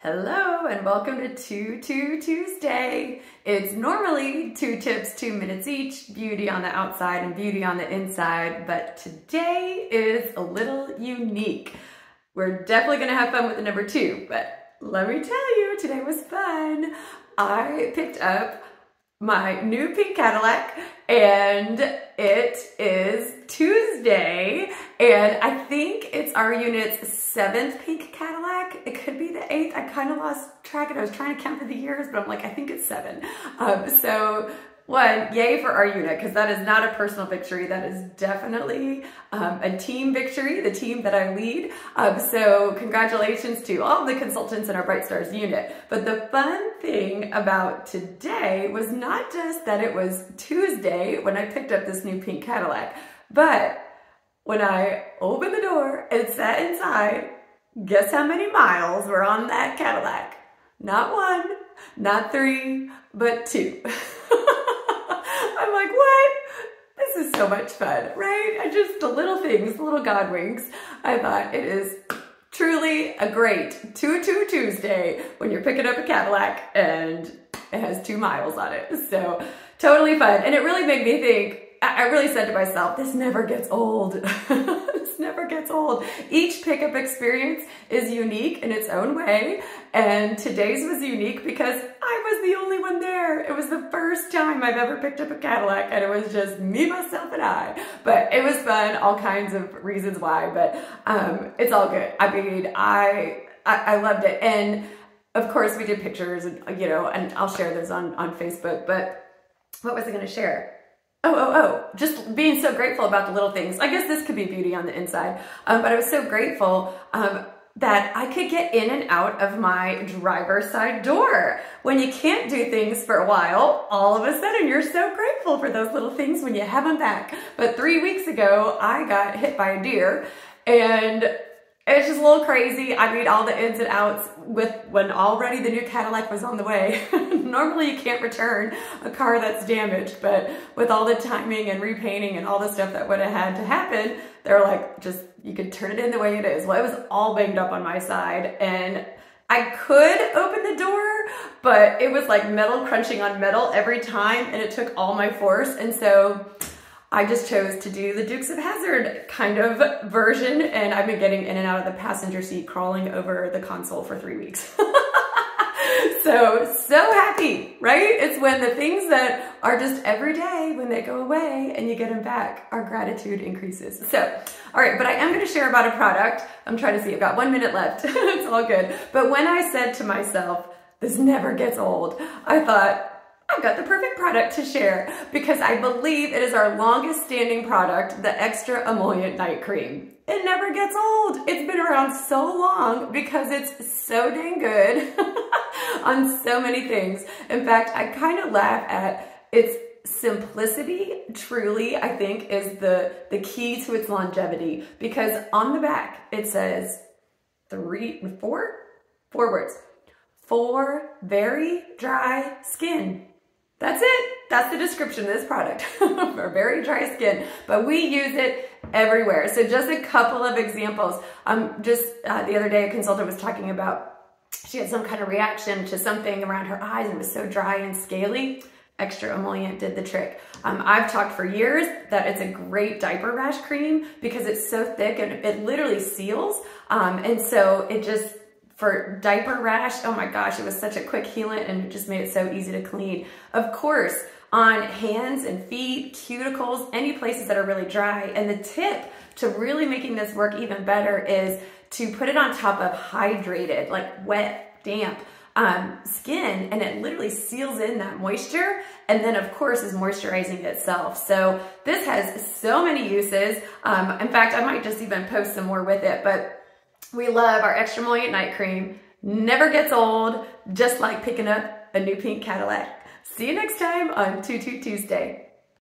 Hello and welcome to Two Two Tuesday. It's normally two tips, two minutes each, beauty on the outside and beauty on the inside, but today is a little unique. We're definitely gonna have fun with the number two, but let me tell you, today was fun. I picked up my new pink Cadillac and it is Tuesday and I think it's our unit's seventh pink Cadillac. It could be the eighth. I kind of lost track and I was trying to count for the years, but I'm like, I think it's seven. Um, so one, yay for our unit, because that is not a personal victory. That is definitely um, a team victory, the team that I lead. Um, so congratulations to all the consultants in our Bright Stars unit. But the fun thing about today was not just that it was Tuesday when I picked up this new pink Cadillac, but when I opened the door and sat inside, guess how many miles were on that Cadillac? Not one, not three, but two. I'm like, what? This is so much fun, right? I just, the little things, the little God winks. I thought it is truly a great 2-2 Tuesday when you're picking up a Cadillac and it has two miles on it. So totally fun. And it really made me think, I really said to myself, this never gets old. this never gets old. Each pickup experience is unique in its own way. And today's was unique because I was the only one there. It was the first time I've ever picked up a Cadillac and it was just me, myself, and I. But it was fun, all kinds of reasons why, but um, it's all good. I mean, I, I, I loved it. And of course we did pictures and, you know, and I'll share those on, on Facebook, but what was I gonna share? Oh, oh, oh, just being so grateful about the little things. I guess this could be beauty on the inside, um, but I was so grateful um, that I could get in and out of my driver's side door. When you can't do things for a while, all of a sudden you're so grateful for those little things when you have them back. But three weeks ago, I got hit by a deer and it's just a little crazy. I mean, all the ins and outs with when already the new Cadillac was on the way. Normally you can't return a car that's damaged, but with all the timing and repainting and all the stuff that would have had to happen, they're like, just, you could turn it in the way it is. Well, it was all banged up on my side and I could open the door, but it was like metal crunching on metal every time and it took all my force. And so I just chose to do the Dukes of Hazzard kind of version and I've been getting in and out of the passenger seat crawling over the console for three weeks. so, so happy, right? It's when the things that are just every day, when they go away and you get them back, our gratitude increases. So, all right, but I am gonna share about a product. I'm trying to see, I've got one minute left. it's all good. But when I said to myself, this never gets old, I thought, I've got the perfect product to share because I believe it is our longest standing product, the Extra Emollient Night Cream. It never gets old. It's been around so long because it's so dang good on so many things. In fact, I kind of laugh at its simplicity truly I think is the, the key to its longevity because on the back it says three, four, four words, for very dry skin. That's it. That's the description of this product for very dry skin, but we use it everywhere. So just a couple of examples. Um, just uh, the other day, a consultant was talking about she had some kind of reaction to something around her eyes and it was so dry and scaly. Extra emollient did the trick. Um, I've talked for years that it's a great diaper rash cream because it's so thick and it literally seals. Um, and so it just for diaper rash, oh my gosh, it was such a quick healant and it just made it so easy to clean. Of course, on hands and feet, cuticles, any places that are really dry. And the tip to really making this work even better is to put it on top of hydrated, like wet, damp um, skin and it literally seals in that moisture and then of course is moisturizing itself. So this has so many uses. Um, in fact, I might just even post some more with it, but we love our extra emollient night cream. Never gets old, just like picking up a new pink Cadillac. See you next time on 22 Tuesday.